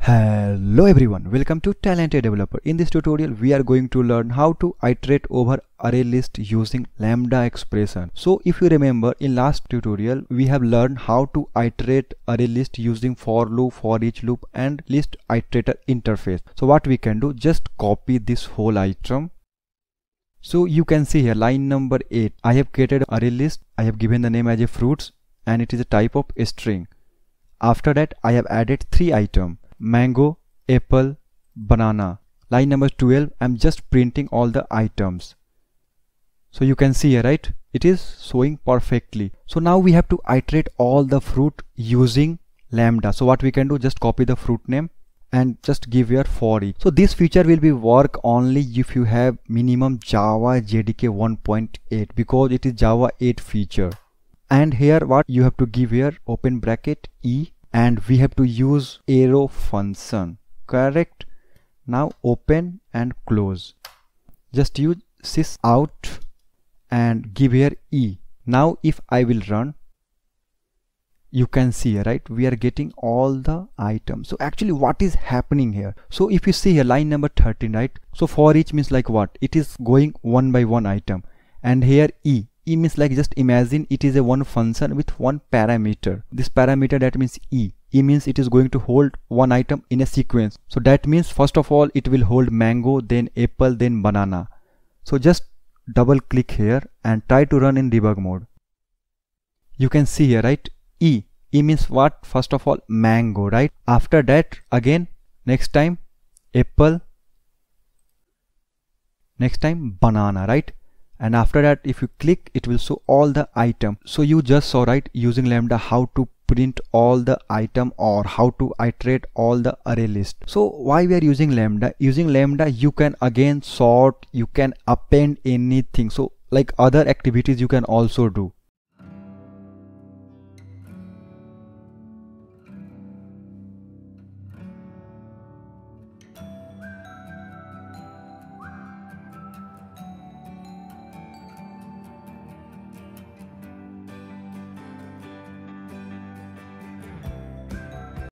Hello everyone, welcome to Talented Developer. In this tutorial, we are going to learn how to iterate over array list using lambda expression. So if you remember in last tutorial, we have learned how to iterate array list using for loop, for each loop and list iterator interface. So what we can do, just copy this whole item. So you can see here line number 8, I have created array list, I have given the name as a fruits and it is a type of a string. After that, I have added three items mango, apple, banana. Line number 12, I'm just printing all the items. So you can see here, right? It is showing perfectly. So now we have to iterate all the fruit using lambda. So what we can do, just copy the fruit name and just give your for each. So this feature will be work only if you have minimum Java JDK 1.8 because it is Java 8 feature. And here what you have to give here open bracket E and we have to use arrow function. Correct? Now open and close. Just use sys out and give here e. Now if i will run you can see right? We are getting all the items. So actually what is happening here? So if you see here line number 13 right? So for each means like what? It is going one by one item. And here e e means like just imagine it is a one function with one parameter. This parameter that means e. E means it is going to hold one item in a sequence. So that means first of all it will hold mango then apple then banana. So just double click here and try to run in debug mode. You can see here right? E. E means what? First of all mango right? After that again next time apple. Next time banana right and after that if you click it will show all the item. So you just saw right using lambda how to print all the item or how to iterate all the array list. So why we are using lambda? Using lambda you can again sort you can append anything. So like other activities you can also do